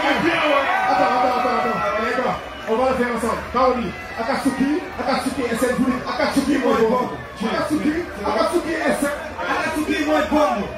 Agora attends, attends, attends. Akatsuki, Akatsuki essaie de vous Akatsuki, moi, bon. Akatsuki, Akatsuki essa, Akatsuki mooy bomb.